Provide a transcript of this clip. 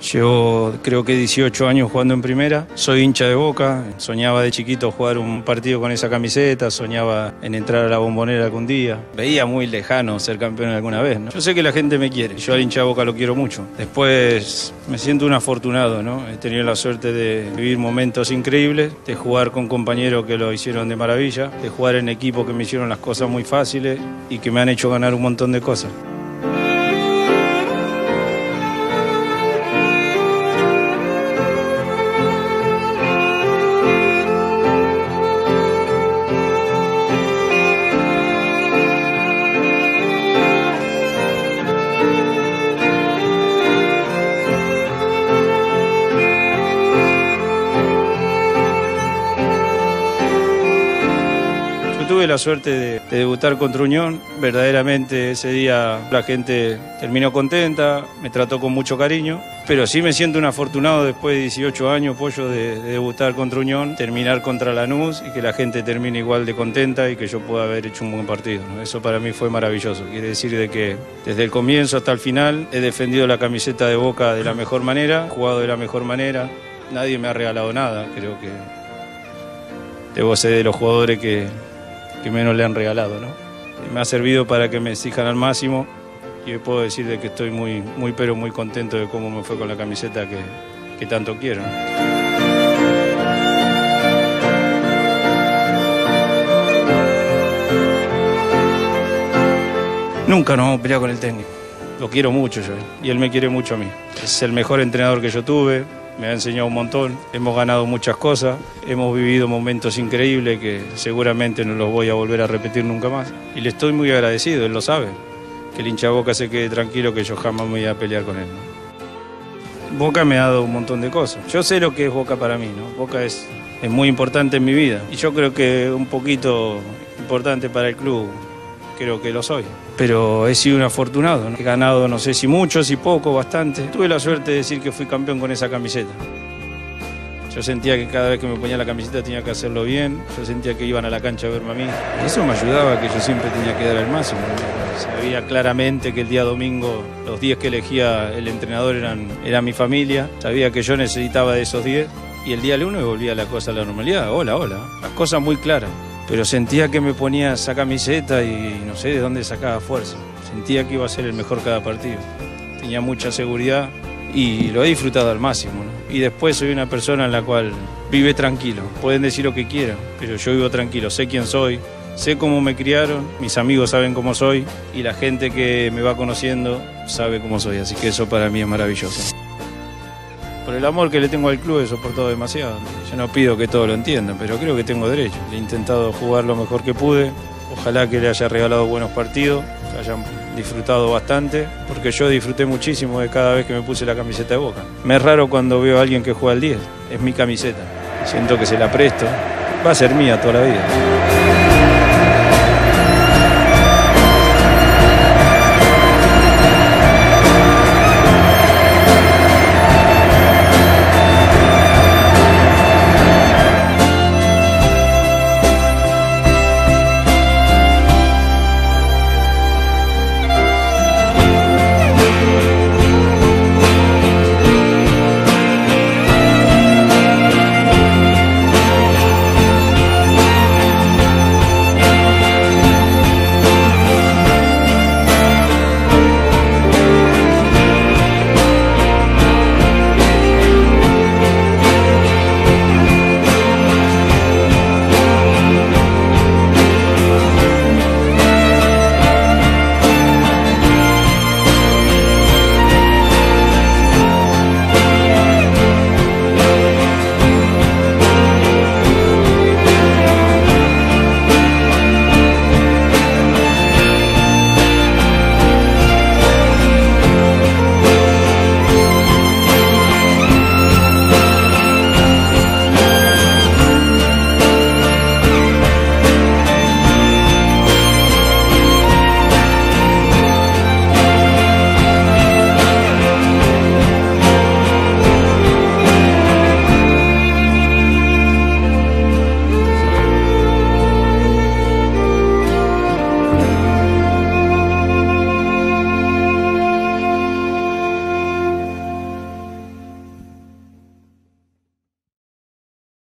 Llevo creo que 18 años jugando en primera, soy hincha de boca, soñaba de chiquito jugar un partido con esa camiseta, soñaba en entrar a la bombonera algún día, veía muy lejano ser campeón alguna vez. ¿no? Yo sé que la gente me quiere, yo al hincha de boca lo quiero mucho. Después me siento un afortunado, ¿no? he tenido la suerte de vivir momentos increíbles, de jugar con compañeros que lo hicieron de maravilla, de jugar en equipos que me hicieron las cosas muy fáciles y que me han hecho ganar un montón de cosas. Tuve la suerte de, debutar contra Unión. Verdaderamente ese día la gente terminó contenta, me trató con mucho cariño. Pero sí me siento un afortunado después de 18 años, pollo, de, debutar contra Unión, terminar contra Lanús y que la gente termine igual de contenta y que yo pueda haber hecho un buen partido. Eso para mí fue maravilloso. Quiere decir de que desde el comienzo hasta el final he defendido la camiseta de Boca de la mejor manera, jugado de la mejor manera. Nadie me ha regalado nada, creo que debo ser de los jugadores que, que menos le han regalado. ¿no? Me ha servido para que me exijan al máximo y puedo decir de que estoy muy, muy, pero muy contento de cómo me fue con la camiseta que, que tanto quiero. Nunca nos hemos peleado con el técnico. Lo quiero mucho yo y él me quiere mucho a mí. Es el mejor entrenador que yo tuve, me ha enseñado un montón, hemos ganado muchas cosas, hemos vivido momentos increíbles que seguramente no los voy a volver a repetir nunca más. Y le estoy muy agradecido, él lo sabe, que el hincha Boca se quede tranquilo que yo jamás me voy a pelear con él. Boca me ha dado un montón de cosas. Yo sé lo que es Boca para mí, ¿no? Boca es, es muy importante en mi vida y yo creo que un poquito importante para el club creo que lo soy. Pero he sido un afortunado, he ganado no sé si mucho, si poco, bastante. Tuve la suerte de decir que fui campeón con esa camiseta. Yo sentía que cada vez que me ponía la camiseta tenía que hacerlo bien, yo sentía que iban a la cancha a verme a mí. Eso me ayudaba, que yo siempre tenía que dar el máximo. Sabía claramente que el día domingo los 10 que elegía el entrenador eran, era mi familia, sabía que yo necesitaba de esos 10 y el día lunes volvía la cosa a la normalidad. Hola, hola. Las cosas muy claras pero sentía que me ponía esa camiseta y no sé de dónde sacaba fuerza. Sentía que iba a ser el mejor cada partido. Tenía mucha seguridad y lo he disfrutado al máximo. Y después soy una persona en la cual vive tranquilo. Pueden decir lo que quieran, pero yo vivo tranquilo. Sé quién soy, sé cómo me criaron, mis amigos saben cómo soy y la gente que me va conociendo sabe cómo soy. Así que eso para mí es maravilloso. Por el amor que le tengo al club he soportado demasiado. Yo no pido que todo lo entiendan, pero creo que tengo derecho. He intentado jugar lo mejor que pude. Ojalá que le haya regalado buenos partidos, que hayan disfrutado bastante, porque yo disfruté muchísimo de cada vez que me puse la camiseta de Boca. Me es raro cuando veo a alguien que juega al 10, es mi camiseta. Siento que se la presto, va a ser mía toda la vida.